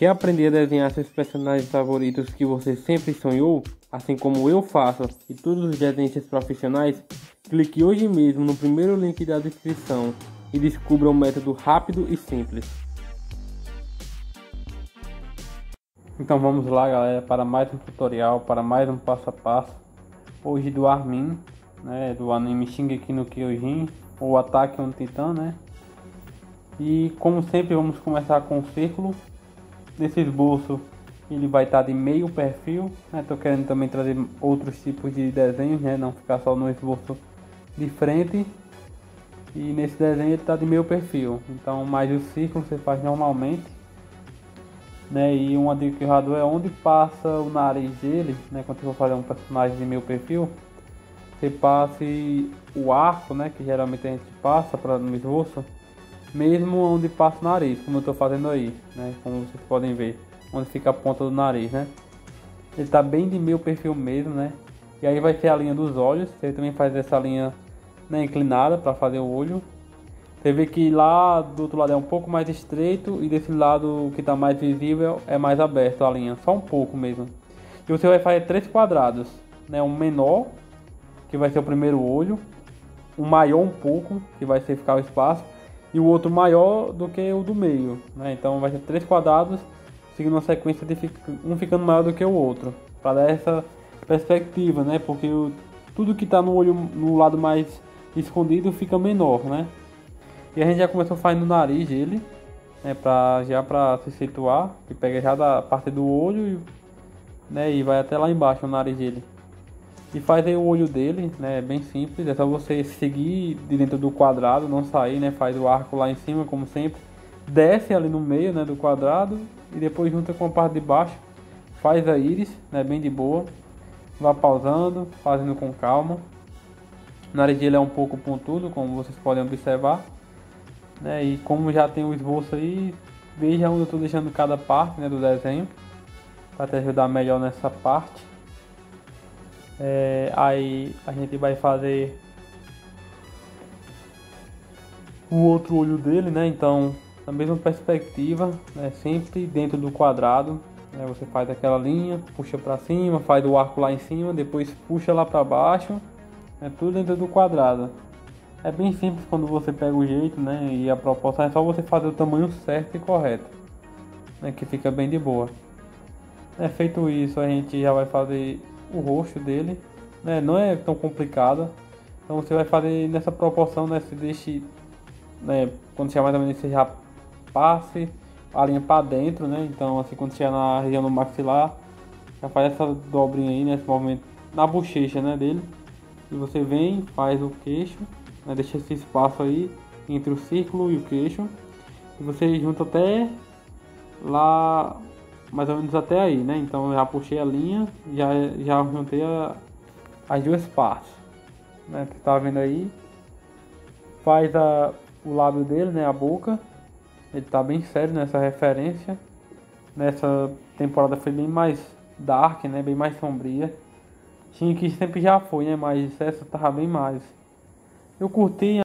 Quer aprender a desenhar seus personagens favoritos que você sempre sonhou, assim como eu faço e todos os desenhistas profissionais? Clique hoje mesmo no primeiro link da descrição e descubra um método rápido e simples. Então vamos lá galera para mais um tutorial, para mais um passo a passo. Hoje do Armin, né, do anime Shingeki no Kyojin, ou Ataque on Titan, né? E como sempre vamos começar com o círculo Nesse esboço ele vai estar de meio perfil, né? Tô querendo também trazer outros tipos de desenhos, né? Não ficar só no esboço de frente. E nesse desenho ele está de meio perfil. Então, mais o círculo você faz normalmente. Né? E uma dica que eu dou é onde passa o nariz dele, né? Quando você for fazer um personagem de meio perfil, você passe o arco, né? Que geralmente a gente passa para no esboço mesmo onde passa o nariz, como eu estou fazendo aí, né? Como vocês podem ver, onde fica a ponta do nariz, né? Ele está bem de meio perfil mesmo, né? E aí vai ter a linha dos olhos, ele também faz essa linha né, inclinada para fazer o olho. Você vê que lá do outro lado é um pouco mais estreito e desse lado que está mais visível é mais aberto a linha, só um pouco mesmo. E você vai fazer três quadrados, né? Um menor, que vai ser o primeiro olho, um maior um pouco, que vai ser ficar o espaço, e o outro maior do que o do meio. Né? Então vai ser três quadrados seguindo uma sequência de um ficando maior do que o outro. Para dar essa perspectiva, né? Porque o, tudo que está no olho no lado mais escondido fica menor, né? E a gente já começou fazendo o nariz dele, né? Pra, já para se situar, que pega já da parte do olho né? e vai até lá embaixo o nariz dele e faz aí o olho dele, né? É bem simples, é só você seguir de dentro do quadrado, não sair, né? Faz o arco lá em cima, como sempre. Desce ali no meio, né, do quadrado e depois junta com a parte de baixo. Faz a íris, né, bem de boa. Vá pausando, fazendo com calma. O nariz dele é um pouco pontudo, como vocês podem observar. Né? E como já tem o esboço aí, veja onde eu estou deixando cada parte né, do desenho. Para te ajudar melhor nessa parte. É, aí a gente vai fazer o outro olho dele, né? Então, na mesma perspectiva, né? sempre dentro do quadrado. Né? Você faz aquela linha, puxa para cima, faz o arco lá em cima, depois puxa lá para baixo. É tudo dentro do quadrado. É bem simples quando você pega o jeito, né? E a proporção é só você fazer o tamanho certo e correto, né? Que fica bem de boa. É feito isso, a gente já vai fazer o rosto dele, né? Não é tão complicado. Então você vai fazer nessa proporção, né? Você deixe, né? Quando chegar mais ou menos você já passe a linha para dentro, né? Então assim quando chegar na região do maxilar, já faz essa dobrinha aí, nesse né? momento na bochecha, né? Dele. E você vem, faz o queixo, né? Deixa esse espaço aí entre o círculo e o queixo. E você junta até lá mais ou menos até aí, né? Então eu já puxei a linha, já, já juntei a, as duas partes, né? Que tá vendo aí. Faz a, o lábio dele, né? A boca. Ele tá bem sério nessa referência. Nessa temporada foi bem mais dark, né? Bem mais sombria. Tinha que sempre já foi, né? Mas essa tava bem mais. Eu curti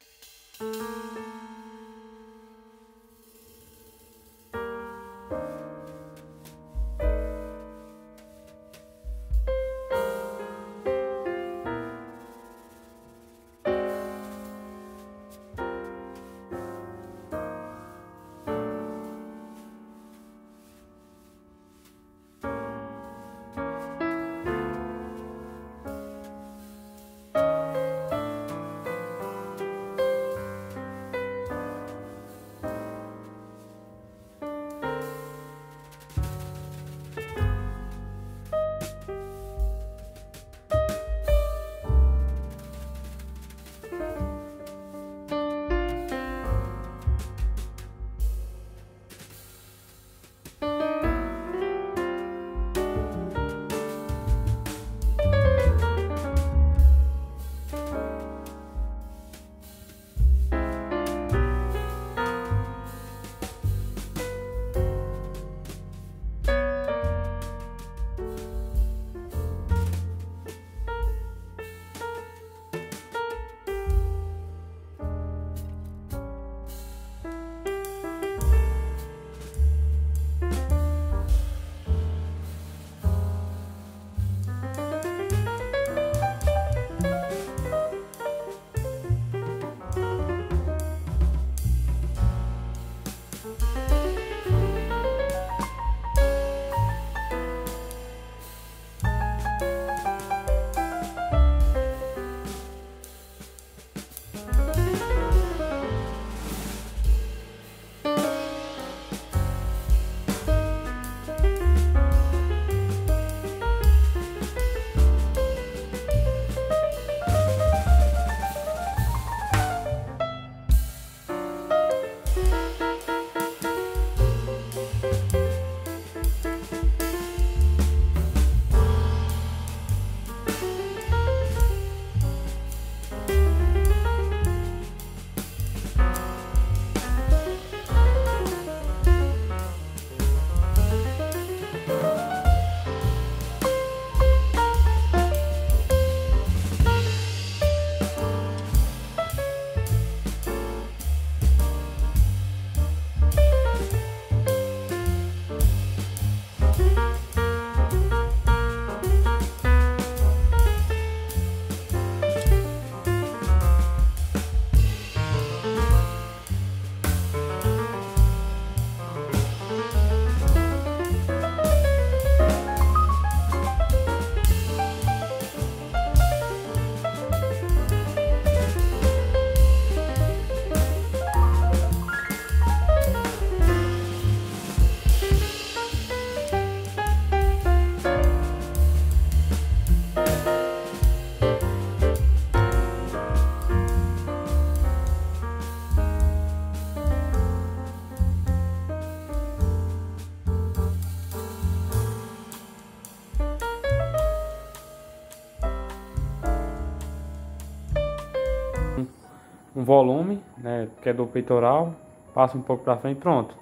um volume, né, que é do peitoral, passa um pouco para frente, pronto.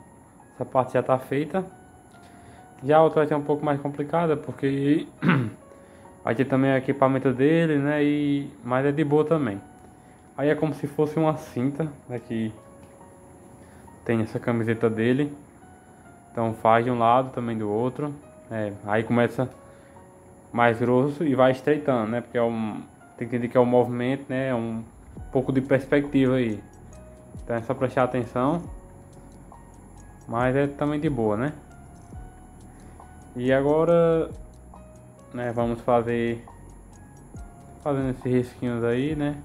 Essa parte já está feita. Já a outra vai ser um pouco mais complicada, porque vai ter também o equipamento dele, né, e mas é de boa também. Aí é como se fosse uma cinta, né, que tem essa camiseta dele. Então faz de um lado, também do outro. É, aí começa mais grosso e vai estreitando, né? Porque é um, tem que entender que é um movimento, né? É um pouco de perspectiva aí. Então é só prestar atenção. Mas é também de boa, né? E agora, né? Vamos fazer fazendo esses risquinhos aí, né?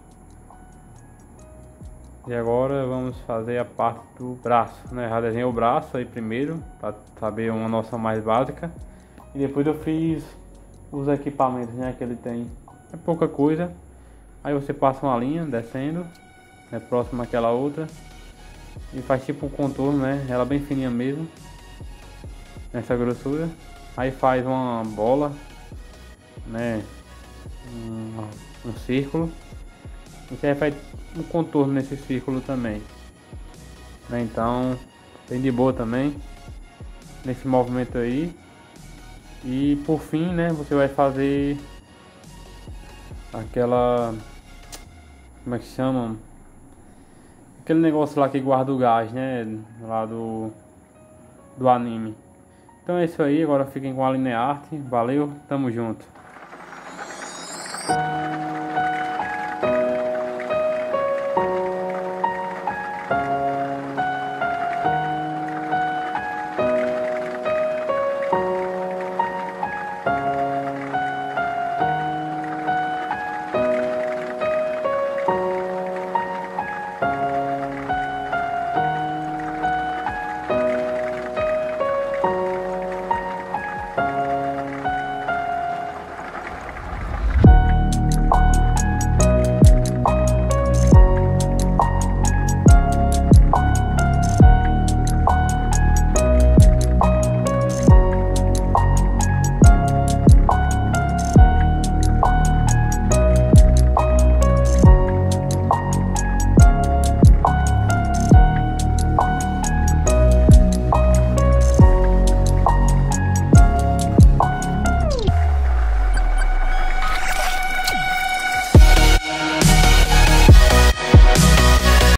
E agora vamos fazer a parte do braço, né? Já desenhei o braço aí primeiro, para saber uma noção mais básica. E depois eu fiz os equipamentos, né? Que ele tem. É pouca coisa. Aí você passa uma linha descendo, é próximo àquela outra. E faz tipo um contorno, né? Ela bem fininha mesmo. Nessa grossura. Aí faz uma bola, né? Um, um círculo. E faz um contorno nesse círculo também. Né? Então, bem de boa também. Nesse movimento aí. E por fim, né, você vai fazer aquela como é que chama? Aquele negócio lá que guarda o gás, né, lá do do anime. Então é isso aí, agora fiquem com a Linearte. Valeu, tamo junto.